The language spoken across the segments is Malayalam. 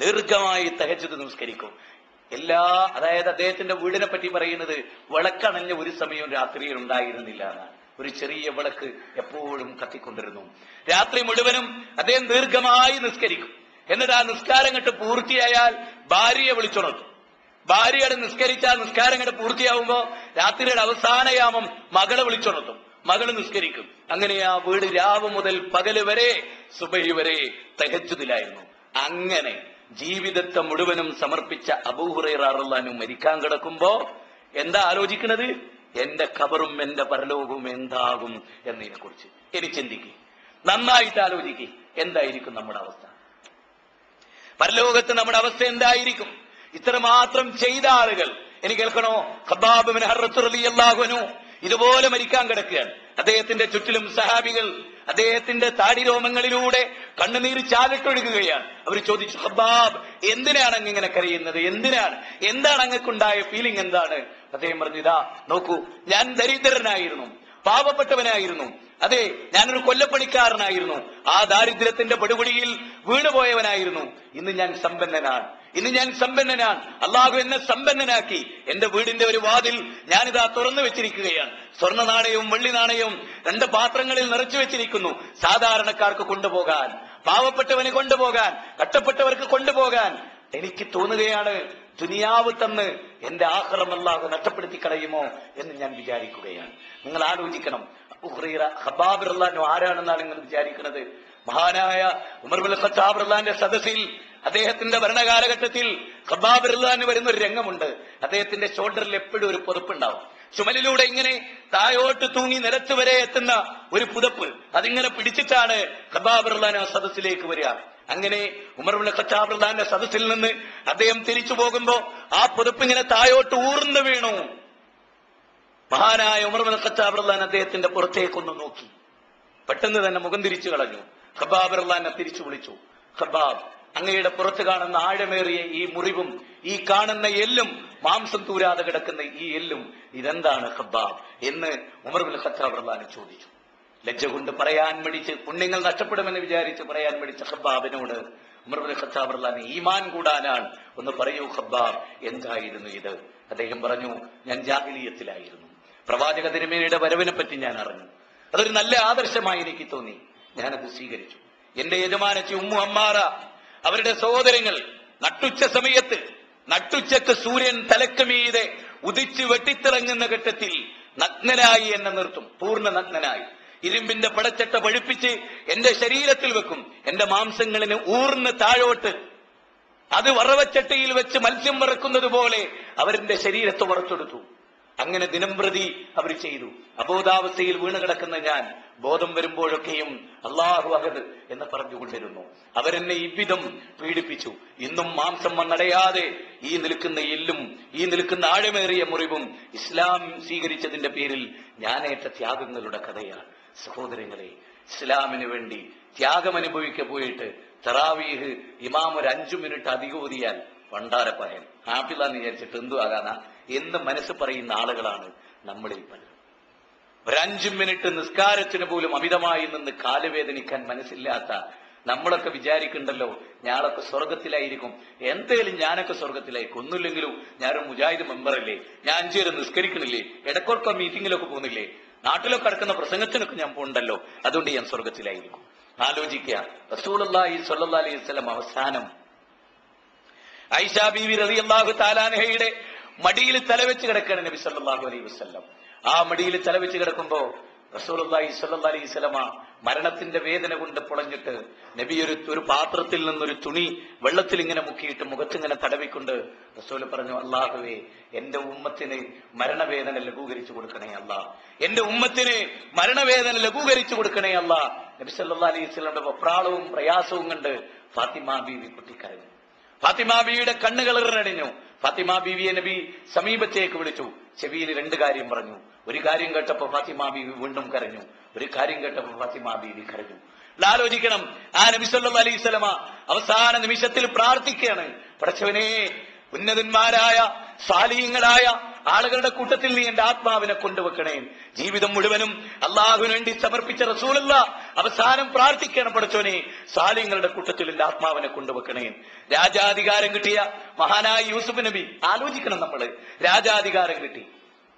ദീർഘമായി തഹജത് നമസ്കരിക്കും എല്ലാ അതായത് അദ്ദേഹത്തിന്റെ വീടിനെ പറ്റി പറയുന്നത് വിളക്കണഞ്ഞ ഒരു സമയം രാത്രിയിൽ ഉണ്ടായിരുന്നില്ല എന്നാണ്. ഒരു ചെറിയ വിളക്ക് എപ്പോഴും കത്തിക്കൊണ്ടിരുന്നു. രാത്രി മുഴുവനും അദ്ദേഹം ദീർഘമായി നിസ്കരിക്കും. എന്നിട്ട് ആ നിസ്കാരം കണ്ട് പൂർത്തിയായാൽ ഭാര്യയെ വിളിച്ചുണർത്തും. ഭാര്യയുടെ നിസ്കരിച്ച ആ നിസ്കാരം കണ്ട് പൂർത്തിയാവുമ്പോ രാത്രിയുടെ അവസാനയാമം മകളെ വിളിച്ചുണർത്തും. മകൾ നിസ്കരിക്കും. അങ്ങനെ ആ വീട് രാവ് മുതൽ പകൽ വരെ സുബഹി വരെ തികച്ചതിലായിരുന്നു അങ്ങനെ ജീവിതത്തെ മുഴുവനും സമർപ്പിച്ച അബൂഹുറൈറാറുള്ളാനും മരിക്കാൻ കിടക്കുമ്പോ എന്താ ആലോചിക്കുന്നത്? എന്റെ ഖബറും എന്റെ പരലോകവും എന്താകും എന്നതിനെ കുറിച്ച് ഇനി ചിന്തിക്കുക നന്നായിട്ട് ആലോചിക്കുക എന്തായിരിക്കും നമ്മുടെ അവസ്ഥ? പരലോകത്ത് നമ്മുടെ അവസ്ഥ എന്തായിരിക്കും? ഇത്രമാത്രം ചെയ്ത ആളുകൾ. എനിക്ക് കേൾക്കണോ? ഖബാബ് അള്ളാഹുനു ഇതുപോലെ മരിക്കാൻ കിടക്കുകയാണ്. അദ്ദേഹത്തിന്റെ ചുറ്റിലും സഹാബികൾ അദ്ദേഹത്തിന്റെ താടിരോമങ്ങളിലൂടെ കണ്ണുനീർ ചാലിട്ടൊഴുകുകയാണ്. അവർ ചോദിച്ചു ഹബാബ് എന്തിനാണ് അങ്ങ് ഇങ്ങനെ കരയുന്നത്? എന്തിനാണ്? എന്താണ് അങ്ങക്കുണ്ടായ ഫീലിംഗ് എന്താണ്? അദ്ദേഹം പറഞ്ഞിതാ നോക്കൂ ഞാൻ ദരിദ്രനായിരുന്നു പാവപ്പെട്ടവനായിരുന്നു. അതെ ഞാനൊരു കൊല്ലപ്പണിക്കാരനായിരുന്നു. ആ ദാരിദ്ര്യത്തിന്റെ പടുപടിയിൽ വീണുപോയവനായിരുന്നു. ഇന്ന് ഞാൻ സമ്പന്നനാണ്. ഇന്ന് ഞാൻ സമ്പന്നനാണ്. അള്ളാഹു എന്നെ സമ്പന്നനാക്കി. എന്റെ വീടിന്റെ ഒരു വാതിൽ ഞാനിതാ തുറന്നു വെച്ചിരിക്കുകയാണ്. സ്വർണ നാണയവും വെള്ളി നാണയവും രണ്ട് പാത്രങ്ങളിൽ നിറച്ചു വെച്ചിരിക്കുന്നു. സാധാരണക്കാർക്ക് കൊണ്ടുപോകാൻ. പാവപ്പെട്ടവന് കൊണ്ടുപോകാൻ കട്ടപ്പെട്ടവർക്ക് കൊണ്ടുപോകാൻ എനിക്ക് തോന്നുകയാണ് ദുനിയാവ് തന്ന് എന്റെ ആഹ്റം അല്ലാഹു നഷ്ടപ്പെടുത്തി കളയുമോ എന്ന് ഞാൻ വിചാരിക്കുകയാണ്. നിങ്ങൾ ആലോചിക്കണം. ഹബാബ് ആരാണെന്നാണ് നിങ്ങൾ വിചാരിക്കുന്നത്? മഹാനായ ഉമർ ഖത്താബ് സദസ്സിൽ അദ്ദേഹത്തിന്റെ ഭരണകാലഘട്ടത്തിൽ ഹബാബ് വരുന്ന ഒരു രംഗമുണ്ട്. അദ്ദേഹത്തിന്റെ ഷോൾഡറിൽ എപ്പോഴും ഒരു പുതപ്പുണ്ടാവും ചുമലിലൂടെ ഇങ്ങനെ തായോട്ട് തൂങ്ങി നിലത്ത് വരെ എത്തുന്ന ഒരു പുതപ്പ് അതിങ്ങനെ പിടിച്ചിട്ടാണ് ഹബാബ് റഹ്ലാൻ ആ സദസ്സിലേക്ക് വരിക. അങ്ങനെ ഉമർബുൽ ഖത്താബ് സദസ്സിൽ നിന്ന് അദ്ദേഹം തിരിച്ചു പോകുമ്പോ ആ പുതപ്പ് ഇങ്ങനെ തായോട്ട് ഊർന്നു വീണു. മഹാനായ ഉമർബുൽ ഖത്താബ് അദ്ദേഹത്തിന്റെ പുറത്തേക്കൊന്ന് നോക്കി. പെട്ടെന്ന് തന്നെ മുഖം തിരിച്ചു കളഞ്ഞു. ഖബാബ് തിരിച്ചു വിളിച്ചു. ഖബാബ് അങ്ങയുടെ പുറത്ത് കാണുന്ന ആഴമേറിയ ഈ മുറിവും ഈ കാണുന്ന എല്ലും മാംസം തൂരാതെ കിടക്കുന്ന ഈ എല്ലും ഇതെന്താണ് ഹബ്ബാബ് എന്ന് ഉമർ ബിൻ ഖത്താബ് റഹ്ലാൻ ചോദിച്ചു. ലജ്ജ കൊണ്ട് പറയാൻ മടിച്ച് പുണ്യങ്ങൾ നഷ്ടപ്പെടുമെന്ന് വിചാരിച്ച് പറയാൻ മടിച്ച ഹബ്ബാബിനോട് ബിൻ ഖത്താബ് റഹ്ലാൻ ഈമാൻ കൂടാനാണ്. ഒന്ന് പറയൂ ഹബ്ബാബ് എന്തായിരുന്നു ഇത്? അദ്ദേഹം പറഞ്ഞു ഞാൻ ജാഹിലീയത്തിലായിരുന്നു. പ്രവാചക തിരുമേനിയുടെ വരവിനെ പറ്റി ഞാൻ അറിഞ്ഞു. അതൊരു നല്ല ആദർശമായി എനിക്ക് തോന്നി. ഞാനത് സ്വീകരിച്ചു. എന്റെ യജമാനച്ചി ഉമ്മു അമ്മാറ അവരുടെ സഹോദരങ്ങൾ നട്ടുച്ച സമയത്ത് നട്ടുച്ചക്ക് സൂര്യൻ തലക്ക് മീതെ ഉദിച്ചു വെട്ടിത്തിളങ്ങുന്ന ഘട്ടത്തിൽ നഗ്നനായി എന്നെ നിർത്തും പൂർണ നഗ്നനായി. ഇരുമ്പിന്റെ പടച്ചട്ട പഴുപ്പിച്ച് എന്റെ ശരീരത്തിൽ വെക്കും എന്റെ മാംസങ്ങളിന് ഊർന്ന് താഴോട്ട്. അത് വറവച്ചട്ടയിൽ വെച്ച് മത്സ്യം വറക്കുന്നത് പോലെ അവരുടെ ശരീരത്തെ വറുത്തെടുത്തു. അങ്ങനെ ദിനംപ്രതി അവർ ചെയ്തു. അബോധാവസ്ഥയിൽ വീണ് കിടക്കുന്ന ഞാൻ ബോധം വരുമ്പോഴൊക്കെയും അള്ളാഹു അഹദ് എന്ന് പറഞ്ഞുകൊണ്ടിരുന്നു. അവരെന്നെ ഇവിധം പീഡിപ്പിച്ചു. ഇന്നും മാംസം വന്നടയാതെ ഈ നിൽക്കുന്ന എല്ലും ഈ നിൽക്കുന്ന ആഴമേറിയ മുറിവും ഇസ്ലാം സ്വീകരിച്ചതിന്റെ പേരിൽ ഞാനേറ്റ ത്യാഗങ്ങളുടെ കഥയാണ്. സഹോദരങ്ങളെ ഇസ്ലാമിന് വേണ്ടി ത്യാഗം അനുഭവിക്ക പോയിട്ട് തറാവീഹ് ഇമാം ഒരു അഞ്ചു മിനിറ്റ് അധികം ഓതിയാൽ പണ്ടാരപ്പായൻ ഹാപ്പിലാന്ന് വിചാരിച്ചിട്ട് എന്തു ആകാന? എന്ന് മനസ്സ് പറയുന്ന ആളുകളാണ് നമ്മളിൽ പലരും. ഒരഞ്ചു മിനിറ്റ് നിസ്കാരത്തിന് പോലും അമിതമായി നിന്ന് കാലുവേദനിക്കാൻ മനസ്സില്ലാത്ത നമ്മളൊക്കെ വിചാരിക്കണ്ടല്ലോ ഞാളൊക്കെ സ്വർഗത്തിലായിരിക്കും. എന്തേലും ഞാനൊക്കെ സ്വർഗത്തിലായിരിക്കും ഒന്നുമില്ലെങ്കിലും ഞാനൊരു മുജാഹിദ് മെമ്പറല്ലേ? ഞാൻ അഞ്ചു പേര് നിസ്കരിക്കണില്ലേ? ഇടക്കൊക്കെ മീറ്റിങ്ങിലൊക്കെ പോകുന്നില്ലേ? നാട്ടിലൊക്കെ നടക്കുന്ന പ്രസംഗത്തിനൊക്കെ ഞാൻ പോകണ്ടല്ലോ അതുകൊണ്ട് ഞാൻ സ്വർഗത്തിലായിരിക്കും. ആലോചിക്കുക. റസൂലി സല്ലാ അലൈഹി സ്വലം അവസാനം ഐഷ ബീവി അള്ളാഹു താലാനഹയുടെ മടിയിൽ തലവെച്ച് കിടക്കണം നബി സല്ലാഹു അലൈഹി വസല്ലം. ആ മടിയിൽ തലവെച്ച് കിടക്കുമ്പോ റസൂലുള്ളാഹി സ്വല്ലല്ലാഹി അലൈഹി വസല്ലമ മരണത്തിന്റെ വേദന കൊണ്ട് പൊളഞ്ഞിട്ട് നബി ഒരു ഒരു പാത്രത്തിൽ നിന്നൊരു തുണി വെള്ളത്തിൽ ഇങ്ങനെ മുക്കിയിട്ട് മുഖത്ത് ഇങ്ങനെ തടവിക്കൊണ്ട് റസൂൽ പറഞ്ഞു അള്ളാഹുവേ എന്റെ ഉമ്മത്തിന് മരണവേദന ലഘൂകരിച്ചു കൊടുക്കണേ അല്ല. എന്റെ ഉമ്മത്തിന് മരണവേദന ലഘൂകരിച്ചു കൊടുക്കണേ അല്ല. നബി സല്ലാ അലൈഹി വസല്ലമയുടെ വപ്രാളവും പ്രയാസവും കണ്ട് ഫാത്തിമ ബീവി പൊട്ടിക്കരഞ്ഞു ഫാത്തിമ ബീവിയുടെ കണ്ണുകൾ ഇറങ്ങടിഞ്ഞു ഫാത്തിമ ബീവിയെ നബി സമീപത്തേക്ക് വിളിച്ചു. ചെവിയിൽ രണ്ട് കാര്യം പറഞ്ഞു. ഒരു കാര്യം കേട്ടപ്പോ ഫാത്തിമ ബീവി വീണ്ടും കരഞ്ഞു. ഒരു കാര്യം കേട്ടപ്പോ ഫാത്തിമ ബീവി കരഞ്ഞു. ആലോചിക്കണം. ആ നബി സല്ലു അലൈഹി സ്വലമ അവസാന നിമിഷത്തിൽ പ്രാർത്ഥിക്കുകയാണ്. പടച്ചവനെ ഉന്നതന്മാരായ സാലീയങ്ങളായ ആളുകളുടെ കൂട്ടത്തിൽ നീ എന്റെ ആത്മാവിനെ കൊണ്ടുവെക്കണേ. ജീവിതം മുഴുവനും അള്ളാഹുവിന് വേണ്ടി സമർപ്പിച്ച റസൂലല്ല. അവസാനം പ്രാർത്ഥിക്കണം പഠിച്ചോനെ സാലിങ്ങളുടെ കൂട്ടത്തിൽ എന്റെ ആത്മാവിനെ കൊണ്ടുവെക്കണേ. രാജാധികാരം കിട്ടിയ മഹാനായ യൂസുഫ് നബി ആലോചിക്കണം നമ്മൾ. രാജാധികാരം കിട്ടി.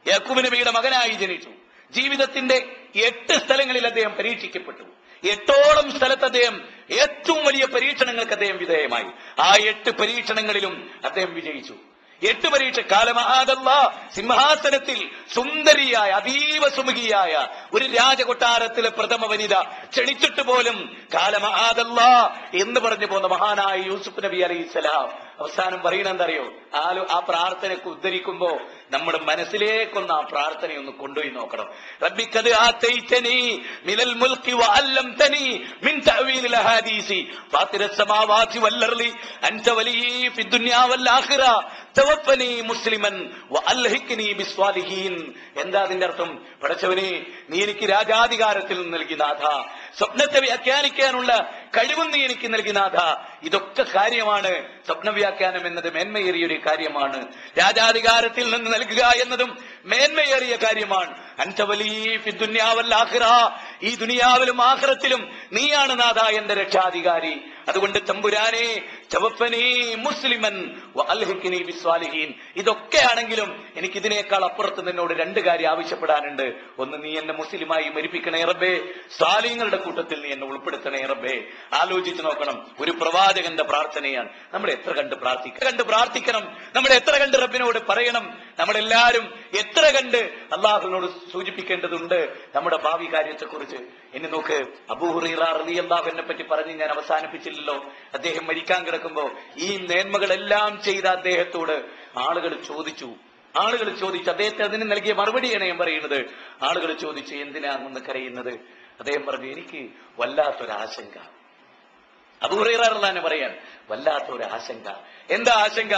യാക്കൂബ് നബിയുടെ മകനായി ജനിച്ചു. ജീവിതത്തിന്റെ എട്ട് സ്ഥലങ്ങളിൽ അദ്ദേഹം പരീക്ഷിക്കപ്പെട്ടു. എട്ടോളം സ്ഥലത്ത് അദ്ദേഹം ഏറ്റവും വലിയ പരീക്ഷണങ്ങൾക്ക് അദ്ദേഹം വിധേയമായി. ആ എട്ട് പരീക്ഷണങ്ങളിലും അദ്ദേഹം വിജയിച്ചു. എട്ട് പരീക്ഷ കാലമഹാദല്ല സിംഹാസനത്തിൽ സുന്ദരിയായ അതീവ സുമുഖിയായ ഒരു രാജകൊട്ടാരത്തിലെ പ്രഥമ വനിത ക്ഷണിച്ചിട്ട് പോലും കാലമഹാദല്ല എന്ന് പറഞ്ഞു പോകുന്ന മഹാനായ യൂസുഫ് നബി അലൈഹി സ്വലാം. അവസാനം പറയണെന്തറിയോ ആലോ ആ പ്രാർത്ഥനയ്ക്ക് ഉദ്ധരിക്കുമ്പോ നമ്മുടെ മനസ്സിലേക്കൊന്ന് ആ പ്രാർത്ഥനയൊന്ന് കൊണ്ടുപോയി നോക്കണം. റബ്ബിക്കത് ആതൈതനി മിനൽ മുൽക്കി വഅല്ലംതനി മിൻ തഅവീലിൽ അഹാദീസി. ഫാത്തിറ സമാവാതി വല്ലർലി അൻത വലീ ഫി ദുനിയാ വൽ ആഖിറ തവഫനി മുസ്ലിമൻ വഅൽഹിഖ്നി ബിസ്വാലിഹീൻ. എന്താ അതിന്റെ അർത്ഥം? പടച്ചവനെ നീ എനിക്ക് രാജാധികാരത്തിൽ നൽകി നാഥ. സ്വപ്നത്തെ വ്യാഖ്യാനിക്കാനുള്ള കഴിവും നീ എനിക്ക് നൽകി നാഥ. ഇതൊക്കെ കാര്യമാണ് സ്വപ്ന വ്യാഖ്യാനം എന്നത് മേന്മയേറിയൊരു കാര്യമാണ്. രാജാധികാരത്തിൽ നിന്ന് നൽകുക എന്നതും മേന്മയേറിയ കാര്യമാണ്. ഈ ദുനിയാവിലും ആഹ്റത്തിലും നീയാണ് നാഥ എന്റെ രക്ഷാധികാരി. അതുകൊണ്ട് തമ്പുരാനെ മുസ്ലിമൻ വഅൽഹിഖ്നി ബിസ്വാലിഹീൻ. ഇതൊക്കെ ആണെങ്കിലും എനിക്ക് ഇതിനേക്കാൾ അപ്പുറത്ത് നിന്നോട് രണ്ട് കാര്യം ആവശ്യപ്പെടാനുണ്ട്. ഒന്ന് നീ എന്നെ മുസ്ലിമായി മരിപ്പിക്കണേ റബ്ബേ. സ്വാലിങ്ങളുടെ കൂട്ടത്തിൽ നീ എന്നെ ഉൾപ്പെടുത്തണേ റബ്ബേ. ആലോചിച്ച് നോക്കണം. ഒരു പ്രവാചകന്റെ പ്രാർത്ഥനയാണ്. നമ്മൾ എത്ര കണ്ട് പ്രാർത്ഥിക്കണം കണ്ട് പ്രാർത്ഥിക്കണം. നമ്മൾ എത്ര കണ്ട് റബ്ബിനോട് പറയണം. നമ്മളെല്ലാരും എത്ര കണ്ട് അള്ളാഹുവിനോട് സൂചിപ്പിക്കേണ്ടതുണ്ട് നമ്മുടെ ഭാവി കാര്യത്തെക്കുറിച്ച്. എന്നെ നോക്ക് അബൂഹുറീറ റലി അള്ളാഹുവിനെ പറ്റി പറഞ്ഞ് ഞാൻ അവസാനിപ്പിച്ചില്ലല്ലോ. അദ്ദേഹം മരിക്കാൻ കിടക്കുമ്പോ ഈ നേന്മകളെല്ലാം ചെയ്ത അദ്ദേഹത്തോട് ആളുകൾ ചോദിച്ചു. ആളുകൾ ചോദിച്ചു അദ്ദേഹത്തെ അതിന് നൽകിയ മറുപടിയാണ് ഞാൻ പറയുന്നത്. ആളുകൾ ചോദിച്ചു എന്തിനാണെന്ന് കരയുന്നത്? അദ്ദേഹം പറഞ്ഞു എനിക്ക് വല്ലാത്തൊരാശങ്ക. അബൂഹുറൈറാറിലാണ് പറയാൻ വല്ലാത്തൊരു ആശങ്ക എന്താ ആശങ്ക?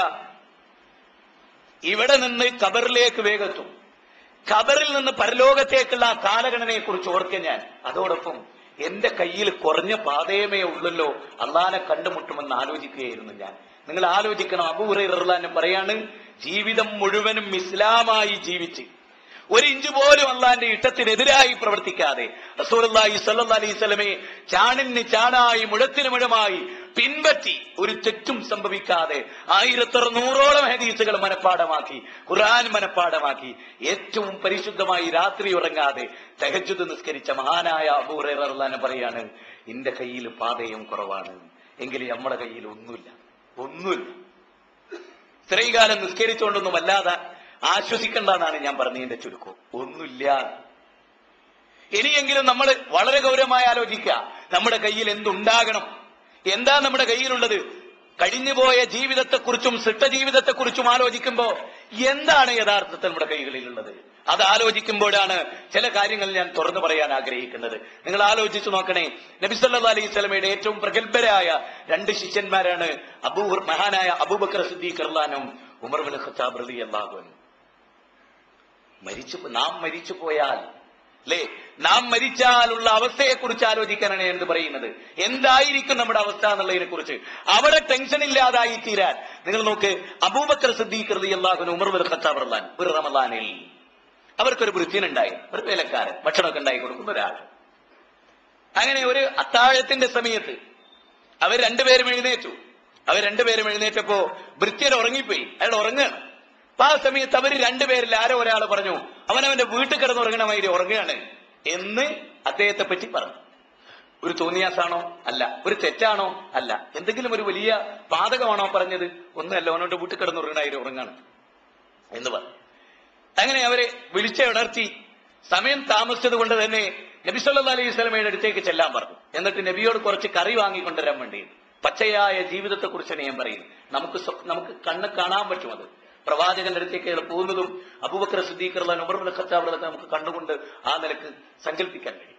ഇവിടെ നിന്ന് കബറിലേക്ക് വേഗത്തും. കബറിൽ നിന്ന് പരലോകത്തേക്കുള്ള ആ കാലഗണനയെ കുറിച്ച് ഓർക്കെ ഞാൻ. അതോടൊപ്പം എന്റെ കയ്യിൽ കുറഞ്ഞ പാതയമേ ഉള്ളല്ലോ അള്ളാനെ കണ്ടുമുട്ടുമെന്ന് ആലോചിക്കുകയായിരുന്നു ഞാൻ. നിങ്ങൾ ആലോചിക്കണം അബൂറൈറാനെ പറയാണ് ജീവിതം മുഴുവനും ഇസ്ലാമായി ജീവിച്ച് ഒരു ഇഞ്ച് പോലും അള്ളാന്റെ ഇഷ്ടത്തിനെതിരായി പ്രവർത്തിക്കാതെ റസൂലി സല്ലാ അലൈഹി സ്വലമെ ചാണിന് ചാണായി മുഴത്തിന് മുഴമായി പിൻപറ്റി ഒരു തെറ്റും സംഭവിക്കാതെ ആയിരത്തറുന്നൂറോളം ഹദീസുകൾ മനഃപ്പാടമാക്കി ഖുർആൻ മനഃപ്പാടമാക്കി ഏറ്റവും പരിശുദ്ധമായി രാത്രി ഉറങ്ങാതെ തെഹജുദ് നിസ്കരിച്ച മഹാനായ അബൂറെറലാന് പറയാണ് എന്റെ കയ്യിൽ പാതയും കുറവാണ് എങ്കിലും നമ്മുടെ കയ്യിൽ ഒന്നുമില്ല. ഒന്നുമില്ല. ഇത്രയും കാലം നിസ്കരിച്ചുകൊണ്ടൊന്നും വല്ലാതെ ആശ്വസിക്കണ്ടെന്നാണ് ഞാൻ പറഞ്ഞതിന്റെ ചുരുക്കം. ഒന്നുമില്ല. ഇനിയെങ്കിലും നമ്മൾ വളരെ ഗൗരവമായി ആലോചിക്കുക. നമ്മുടെ കയ്യിൽ എന്തുണ്ടാകണം? എന്താ നമ്മുടെ കയ്യിലുള്ളത്? കഴിഞ്ഞുപോയ ജീവിതത്തെക്കുറിച്ചും സിട്ട ജീവിതത്തെക്കുറിച്ചും ആലോചിക്കുമ്പോൾ എന്താണ് യഥാർത്ഥത്തിൽ നമ്മുടെ കൈകളിലുള്ളത്? അത് ആലോചിക്കുമ്പോഴാണ് ചില കാര്യങ്ങൾ ഞാൻ തുറന്നു പറയാൻ ആഗ്രഹിക്കുന്നത്. നിങ്ങൾ ആലോചിച്ചു നോക്കണേ. നബിസല്ലാ അലൈഹി സ്വലമയുടെ ഏറ്റവും പ്രഗത്ഭരായ രണ്ട് ശിഷ്യന്മാരാണ് അബൂ മഹാനായ അബൂബക്കർ സിദ്ദീഖ് അർലാനും ഉമർ ഖത്താബ് റലി അള്ളാഹുനും മരിച്ചു നാം മരിച്ചു പോയാൽ അല്ലേ നാം മരിച്ചാലുള്ള അവസ്ഥയെക്കുറിച്ച് ആലോചിക്കാനാണ് എന്ത് പറയുന്നത്? എന്തായിരിക്കും നമ്മുടെ അവസ്ഥ എന്നുള്ളതിനെ കുറിച്ച് അവിടെ ടെൻഷൻ ഇല്ലാതായി തീരാൻ. നിങ്ങൾ നോക്ക് അബൂബക്കർ സിദ്ദീഖ് അള്ളാഹുനും ഉമർ ഖത്താബ് റളാൻ ഒരു റമലാനിൽ അവർക്കൊരു വൃത്തിനുണ്ടായി ഒരു വേലക്കാരൻ ഭക്ഷണമൊക്കെ ഉണ്ടായി കൊടുക്കുന്ന ഒരാൾ. അങ്ങനെ ഒരു അത്താഴത്തിന്റെ സമയത്ത് അവർ രണ്ടുപേരും എഴുന്നേറ്റു. അവർ രണ്ടുപേരും എഴുന്നേറ്റപ്പോ ഭൃത്യൻ ഉറങ്ങിപ്പോയി. അയാൾ ഉറങ്ങുകയാണ്. ആ സമയത്ത് അവർ രണ്ടുപേരിൽ ആരോ ഒരാൾ പറഞ്ഞു അവനവന്റെ വീട്ടിൽ കിടന്ന് ഉറങ്ങണമാതിരി ഉറങ്ങുകയാണ് എന്ന് അദ്ദേഹത്തെ പറ്റി പറഞ്ഞു. ഒരു തോന്നിയാസാണോ? അല്ല. ഒരു തെറ്റാണോ? അല്ല. എന്തെങ്കിലും ഒരു വലിയ പാതകമാണോ പറഞ്ഞത്? ഒന്നല്ല അവനവന്റെ വീട്ടിൽ കിടന്ന് ഉറങ്ങണമാതിരി ഉറങ്ങാണ് എന്ന് പറഞ്ഞു. അങ്ങനെ അവരെ വിളിച്ച ഉണർത്തി. സമയം താമസിച്ചത് കൊണ്ട് തന്നെ നബി സല്ലല്ലാഹു അലൈഹി സ്വലമയുടെ അടുത്തേക്ക് ചെല്ലാൻ പറഞ്ഞു. എന്നിട്ട് നബിയോട് കുറച്ച് കറി വാങ്ങിക്കൊണ്ടുവരാൻ വേണ്ടി പച്ചയായ ജീവിതത്തെ കുറിച്ചാണ് ഞാൻ പറയുന്നത്. നമുക്ക് നമുക്ക് കണ്ണ് കാണാൻ പറ്റും അത്. പ്രവാചകന്റെ അടുത്തേക്ക് അയാൾ പോകുന്നതും അബൂബക്കർ സിദ്ദീഖ് ഉമർബുൽ ഖത്താബ് നമുക്ക് കണ്ടുകൊണ്ട് ആ നിലയ്ക്ക് സങ്കല്പിക്കാൻ കഴിയും.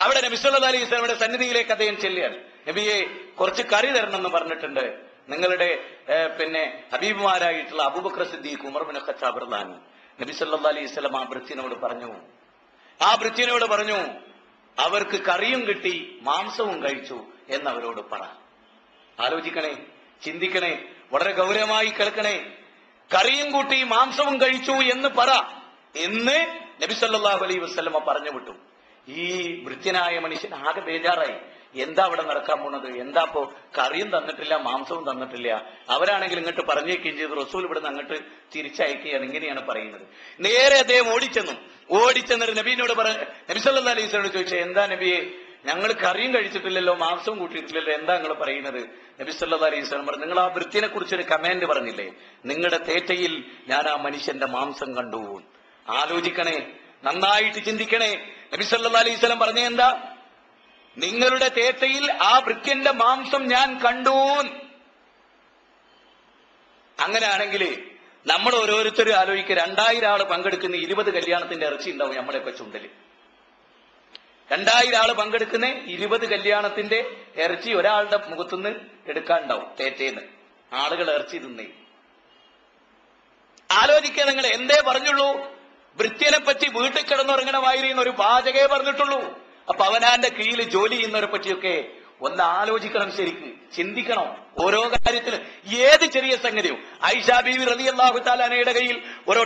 അവിടെ നബി സല്ലാ അലൈഹി സ്വലമയുടെ സന്നിധിയിലേക്ക് അദ്ദേഹം ചെല്ലുകയാണ്. നബിയെ കുറച്ച് കറി തരണം എന്ന് പറഞ്ഞിട്ടുണ്ട്. നിങ്ങളുടെ പിന്നെ ഹബീബുമാരായിട്ടുള്ള അബൂബക്കർ സിദ്ദീഖ് ഉമർബുൽ ഖത്താബ് റളിയല്ലാഹു നബി സല്ലാ അലൈഹി സ്വലം ആ ഭൃത്യനോട് പറഞ്ഞു ആ ഭൃത്യനോട് പറഞ്ഞു അവർക്ക് കറിയും കിട്ടി മാംസവും കഴിച്ചു എന്നവരോട് പറ. ആലോചിക്കണേ ചിന്തിക്കണേ വളരെ ഗൗരവമായി കേൾക്കണേ കറിയും കൂട്ടി മാംസവും കഴിച്ചു എന്ന് പറ. എന്ന് നബി സല്ലല്ലാഹു അലൈഹി വസല്ലമ പറഞ്ഞു വിട്ടു. ഈ വൃത്യനായ മനുഷ്യൻ ആകെ ബേജാറായി. എന്താ അവിടെ നടക്കാൻ പോണത്? എന്താ ഇപ്പോ കറിയും തന്നിട്ടില്ല മാംസവും തന്നിട്ടില്ല? അവരാണെങ്കിൽ ഇങ്ങോട്ട് പറഞ്ഞേക്കുകയും ചെയ്ത്. റസൂൽ ഇവിടെ നിന്ന് അങ്ങോട്ട് തിരിച്ചയക്കുകയാണ്. ഇങ്ങനെയാണ് പറയുന്നത്. നേരെ അദ്ദേഹം ഓടിച്ചെന്നു. ഓടിച്ചെന്നിട്ട് നബീനോട് പറ അലൈഹി വസല്ലം ചോദിച്ചു എന്താ നബിയെ ഞങ്ങൾ കറിയും കഴിച്ചിട്ടില്ലല്ലോ മാംസവും കൂട്ടിയിട്ടില്ലല്ലോ എന്താ നിങ്ങൾ പറയുന്നത്? നബി സല്ലല്ലാഹു അലൈഹി സ്വലം പറഞ്ഞു നിങ്ങൾ ആ വൃത്തിനെ കുറിച്ചൊരു കമാൻഡ് പറഞ്ഞില്ലേ? നിങ്ങളുടെ തേറ്റയിൽ ഞാൻ ആ മനുഷ്യന്റെ മാംസം കണ്ടു. ആലോചിക്കണേ നന്നായിട്ട് ചിന്തിക്കണേ. നബി സല്ലല്ലാഹു അലൈഹി സ്വലം പറഞ്ഞ എന്താ? നിങ്ങളുടെ തേറ്റയിൽ ആ വൃത്യന്റെ മാംസം ഞാൻ കണ്ടു. അങ്ങനെയാണെങ്കിൽ നമ്മൾ ഓരോരുത്തരും ആലോചിക്കുക രണ്ടായിരം ആൾ പങ്കെടുക്കുന്ന ഇരുപത് കല്യാണത്തിന്റെ ഇറച്ചി ഉണ്ടാവും നമ്മളെയൊക്കെ ചുണ്ടൽ. രണ്ടായിരം ആൾ പങ്കെടുക്കുന്ന ഇരുപത് കല്യാണത്തിന്റെ ഇറച്ചി ഒരാളുടെ മുഖത്തുനിന്ന് എടുക്കാണ്ടാവും തേറ്റേന്ന്. ആളുകൾ ഇറച്ചി തിന്നേ. ആലോചിക്കുക നിങ്ങൾ എന്തേ പറഞ്ഞുള്ളൂ? വൃത്തിയെ പറ്റി വീട്ടിൽ കിടന്നുറങ്ങണമായിരുന്നു ഒരു പാചകേ പറഞ്ഞിട്ടുള്ളൂ. അപ്പൊ അവനാന്റെ കീഴിൽ ജോലി ചെയ്യുന്നവരെ പറ്റിയൊക്കെ ഒന്ന് ആലോചിക്കണം ശരിക്ക്. ചിന്തിക്കണം. ഓരോ കാര്യത്തിലും ഏത് ചെറിയ സംഗതിയും. ഐഷാ ബീവി റതി അള്ളാഹു താലാനയുടെ കയ്യിൽ ഒരു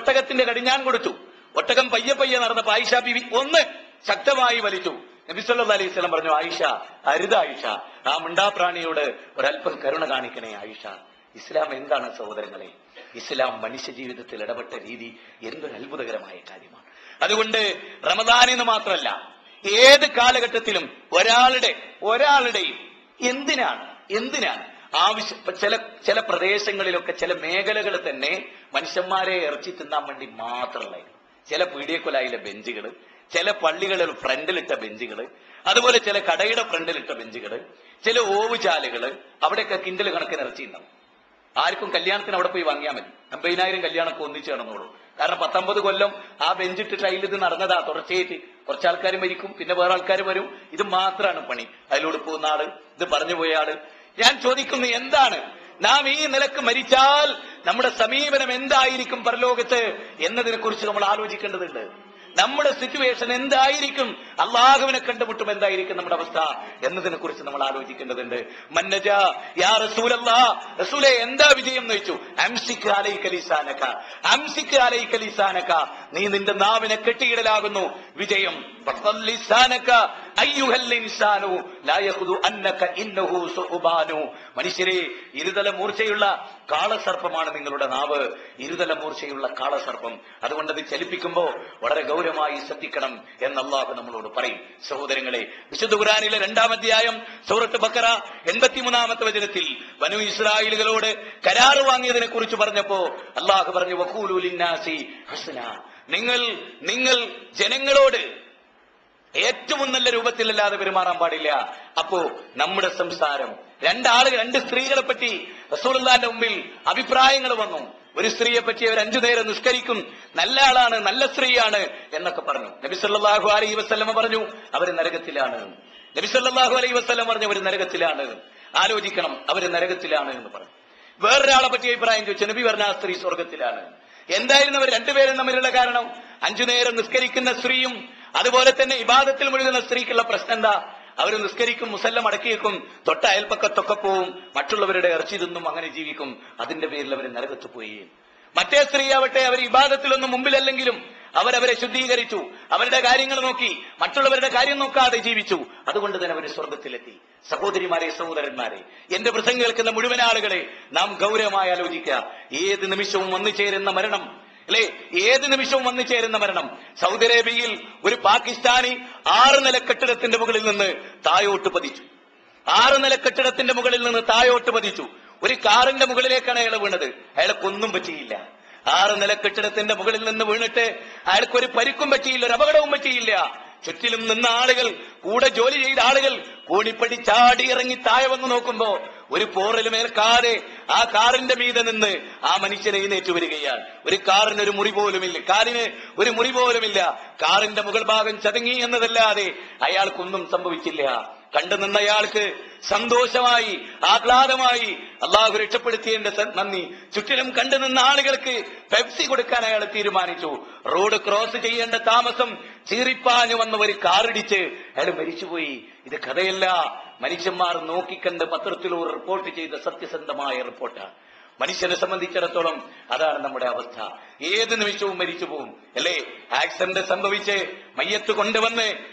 കടിഞ്ഞാൻ കൊടുത്തു. ഒട്ടകം പയ്യെ പയ്യെ നടന്നപ്പോ ആയിഷ ബീവി ഒന്ന് ശക്തമായി വലിച്ചു. നബി സല്ലല്ലാഹു അലൈഹി സ്വലം പറഞ്ഞു ആയിഷ അരുത് ആയിഷ. ആ മിണ്ടാപ്രാണിയോട് ഒരല്പം കരുണ കാണിക്കണേ ആയിഷ. ഇസ്ലാം എന്താണ് സഹോദരങ്ങളെ? ഇസ്ലാം മനുഷ്യ ജീവിതത്തിൽ ഇടപെട്ട രീതി എന്തൊരു അത്ഭുതകരമായ കാര്യമാണ്. അതുകൊണ്ട് റമദാനെന്ന് മാത്രമല്ല ഏത് കാലഘട്ടത്തിലും ഒരാളുടെ ഒരാളുടെയും എന്തിനാണ് എന്തിനാണ് ആവശ്യം ചില ചില പ്രദേശങ്ങളിലൊക്കെ ചില മേഖലകൾ തന്നെ മനുഷ്യന്മാരെ ഇറച്ചി തിന്നാൻ വേണ്ടി മാത്രമുള്ള ചില പീഡിയക്കൊലായിലെ ബെഞ്ചുകൾ ചില പള്ളികളിൽ ഫ്രണ്ടിലിട്ട ബെഞ്ചുകൾ അതുപോലെ ചില കടയുടെ ഫ്രണ്ടിലിട്ട ബെഞ്ചുകൾ ചില ഓവുചാലുകൾ അവിടെയൊക്കെ കിൻഡൽ കണക്കിന് ഇറച്ചി ഉണ്ടാവും ആർക്കും കല്യാണത്തിന് അവിടെ പോയി വാങ്ങിയാൽ മതി. അമ്പതിനായിരം കല്യാണമൊക്കെ ഒന്നിച്ച് നടന്നോളൂ. കാരണം പത്തൊമ്പത് കൊല്ലം ആ ബെഞ്ചിട്ടിട്ട് അതിൽ നടന്നതാ തുടർച്ചയായിട്ട്. കുറച്ച് ആൾക്കാർ മരിക്കും പിന്നെ വേറെ ആൾക്കാർ വരും. ഇത് മാത്രമാണ് പണി. അതിലൂടെ പോകുന്ന ആൾ ഇത് പറഞ്ഞു പോയ ആൾ. ഞാൻ ചോദിക്കുന്നു എന്താണ്? നാം ഈ നിലയ്ക്ക് മരിച്ചാൽ നമ്മുടെ സമീപനം എന്തായിരിക്കും പരലോകത്ത്? എന്നതിനെ കുറിച്ച് നമ്മൾ ആലോചിക്കേണ്ടതുണ്ട്. നമ്മുടെ സിറ്റുവേഷൻ എന്തായിരിക്കും? അള്ളാഹുവിനെ കണ്ടുമുട്ടും എന്തായിരിക്കും നമ്മുടെ അവസ്ഥ? എന്നതിനെ കുറിച്ച് നമ്മൾ ആലോചിക്കേണ്ടതുണ്ട്. മന്നജ യാ റസൂലല്ലാ റസൂലെ എന്താ വിജയം എന്ന് വെച്ചു അംസിക്ക് അലൈക്കലിസാനക്ക അംസിക്ക് അലൈ നീ നിന്റെ നാവിനെ കെട്ടിയിടലാകുന്നു. വിജയം. മനുഷ്യരെ ഇരുതല മൂർച്ചയുള്ള കാളസർപ്പമാണ് നിങ്ങളുടെ നാവ്. ഇരുതല മൂർച്ചയുള്ള കാളസർപ്പം. അതുകൊണ്ട് അത് ചലിപ്പിക്കുമ്പോ വളരെ ഗൗരവമായി ശ്രദ്ധിക്കണം എന്ന് അള്ളാഹു നമ്മളോട് പറയും. സഹോദരങ്ങളെ വിശുദ്ധ ഖുറാനിലെ രണ്ടാം അധ്യായം സൂറത്ത് ബക്കറ എൺപത്തിമൂന്നാമത്തെ വചനത്തിൽ വനു ഇസ്രായേലുകളോട് കരാറ് വാങ്ങിയതിനെ കുറിച്ച് പറഞ്ഞപ്പോ അള്ളാഹു പറഞ്ഞു വഖൂലു ലിന്നാസി ഹസ്ന. നിങ്ങൾ നിങ്ങൾ ജനങ്ങളോട് ഏറ്റവും നല്ല രൂപത്തിലല്ലാതെ പെരുമാറാൻ പാടില്ല. അപ്പോ നമ്മുടെ സംസാരം രണ്ടാളുകൾ രണ്ട് സ്ത്രീകളെ പറ്റി റസൂലുള്ളാന്റെ മുമ്പിൽ അഭിപ്രായങ്ങൾ വന്നു. ഒരു സ്ത്രീയെ പറ്റി അവർ അഞ്ചു നേരം നിസ്കരിക്കും. നല്ല ആളാണ് നല്ല സ്ത്രീയാണ് എന്നൊക്കെ പറഞ്ഞു. നബി സല്ലല്ലാഹു അലൈഹി പറഞ്ഞു അവർ നരകത്തിലാണ്. നബി സല്ലല്ലാഹു അലൈഹി വസല്ലം പറഞ്ഞു അവർ നരകത്തിലാണ്. ആലോചിക്കണം അവർ നരകത്തിലാണ് എന്ന് പറഞ്ഞു. വേറൊരാളെ പറ്റി അഭിപ്രായം ചോദിച്ചു നബി പറഞ്ഞ ആ സ്ത്രീ സ്വർഗത്തിലാണ് എന്തായിരുന്നു അവർ രണ്ടുപേരും തമ്മിലുള്ള കാരണം? അഞ്ചു നേരം നിസ്കരിക്കുന്ന സ്ത്രീയും അതുപോലെ തന്നെ ഇബാദത്തിൽ മുഴുകുന്ന സ്ത്രീക്കുള്ള പ്രശ്നം എന്താ? അവർ നിസ്കരിക്കും മുസല്ലം അടക്കിയേക്കും തൊട്ട അയൽപ്പക്കത്തൊക്കെ പോവും മറ്റുള്ളവരുടെ ഇറച്ചി തിന്നും അങ്ങനെ ജീവിക്കും. അതിന്റെ പേരിൽ അവർ നരകത്ത് പോയി. മറ്റേ സ്ത്രീ ആവട്ടെ അവർ ഇബാദത്തിലൊന്നും മുമ്പിലല്ലെങ്കിലും അവരവരെ ശുദ്ധീകരിച്ചു. അവരുടെ കാര്യങ്ങൾ നോക്കി മറ്റുള്ളവരുടെ കാര്യം നോക്കാതെ ജീവിച്ചു. അതുകൊണ്ട് തന്നെ അവർ സ്വർഗത്തിലെത്തി സഹോദരിമാരെ സഹോദരന്മാരെ എന്റെ പ്രസംഗം കേൾക്കുന്ന മുഴുവൻ ആളുകളെ നാം ഗൗരവമായി ആലോചിക്കുക. ഏത് നിമിഷവും വന്നു ചേരുന്ന മരണം അല്ലെ? ഏത് നിമിഷവും വന്നു ചേരുന്ന മരണം. സൗദി അറേബ്യയിൽ ഒരു പാകിസ്ഥാനി ആറ് നില കെട്ടിടത്തിന്റെ മുകളിൽ നിന്ന് തായോട്ട് പതിച്ചു. ആറ് നില കെട്ടിടത്തിന്റെ മുകളിൽ നിന്ന് തായോട്ട് പതിച്ചു. ഒരു കാറിന്റെ മുകളിലേക്കാണ് അയാൾ വീണത്. അയാൾക്കൊന്നും പറ്റിയില്ല. ആറ് നില കെട്ടിടത്തിന്റെ മുകളിൽ നിന്ന് വീണിട്ട് അയാൾക്കൊരു പരിക്കും പറ്റിയില്ല ഒരു അപകടവും പറ്റിയില്ല. ചുറ്റിലും നിന്ന ആളുകൾ കൂടെ ജോലി ചെയ്ത ആളുകൾ കോണിപ്പടി ചാടി ഇറങ്ങി താഴെ വന്ന് നോക്കുമ്പോ ഒരു പോറലും ഏൽക്കാതെ ആ കാറിന്റെ മീതെ നിന്ന് ആ മനുഷ്യനെ എഴുന്നേറ്റ് വരികയാണ്. ഒരു കാറിന് ഒരു മുറി പോലുമില്ല. കാറിന് ഒരു മുറി പോലുമില്ല. കാറിന്റെ മുകൾ ഭാഗം ചതുങ്ങി എന്നതല്ലാതെ അയാൾക്കൊന്നും സംഭവിച്ചില്ല. കണ്ടു നിന്നയാൾക്ക് സന്തോഷമായി ആഹ്ലാദമായി അള്ളാഹു രക്ഷപ്പെടുത്തിയതിന്റെ നന്ദി. ചുറ്റിലും കണ്ടു നിന്ന ആളുകൾക്ക് പെപ്സി കൊടുക്കാൻ അയാൾ തീരുമാനിച്ചു. റോഡ് ക്രോസ് ചെയ്യേണ്ട താമസം ചീറിപ്പാഞ്ഞു വന്ന ഒരു കാറിടിച്ച് അയാൾ മരിച്ചുപോയി. ഇത് കഥയല്ല. മനുഷ്യന്മാർ നോക്കിക്കണ്ട് പത്രത്തിലൂടെ റിപ്പോർട്ട് ചെയ്ത സത്യസന്ധമായ റിപ്പോർട്ടാണ് മനുഷ്യനെ സംബന്ധിച്ചിടത്തോളം അതാണ് നമ്മുടെ അവസ്ഥ. ഏത് നിമിഷവും മരിച്ചു പോകും അല്ലേ? ആക്സിഡന്റ് സംഭവിച്ച് മയ്യത്ത് കൊണ്ടുവന്ന്